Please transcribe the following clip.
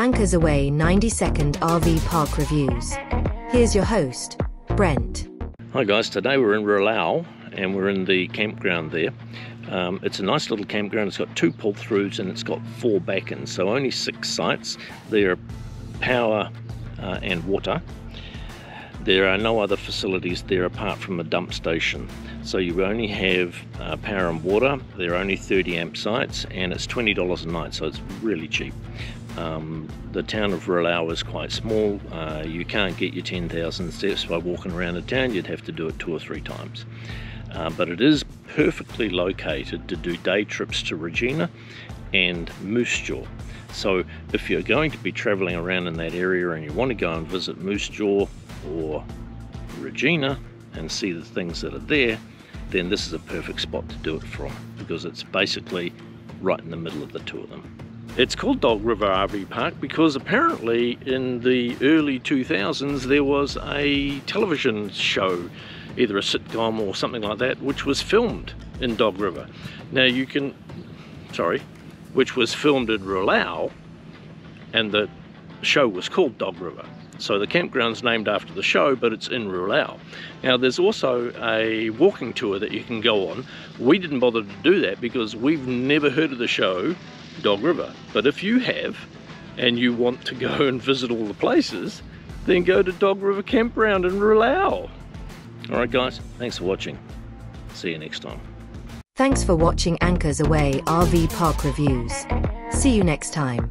Anchors Away 90 second RV park reviews. Here's your host, Brent. Hi guys, today we're in Rouleau and we're in the campground there. Um, it's a nice little campground, it's got two pull throughs and it's got four back ins, so only six sites. There are power uh, and water. There are no other facilities there apart from a dump station. So you only have uh, power and water. There are only 30 amp sites and it's $20 a night, so it's really cheap. Um, the town of Rouleau is quite small. Uh, you can't get your 10,000 steps by walking around the town. You'd have to do it two or three times. Uh, but it is perfectly located to do day trips to Regina and Moose Jaw. So if you're going to be traveling around in that area and you want to go and visit Moose Jaw or Regina and see the things that are there, then this is a perfect spot to do it from because it's basically right in the middle of the two of them. It's called Dog River RV Park because apparently in the early 2000s there was a television show, either a sitcom or something like that, which was filmed in Dog River. Now you can, sorry, which was filmed in Rouleau and the show was called Dog River. So the campground's named after the show, but it's in Rouleau. Now there's also a walking tour that you can go on. We didn't bother to do that because we've never heard of the show Dog River. But if you have, and you want to go and visit all the places, then go to Dog River Campground in Rouleau. All right guys, thanks for watching. See you next time. Thanks for watching Anchors Away RV park reviews. See you next time.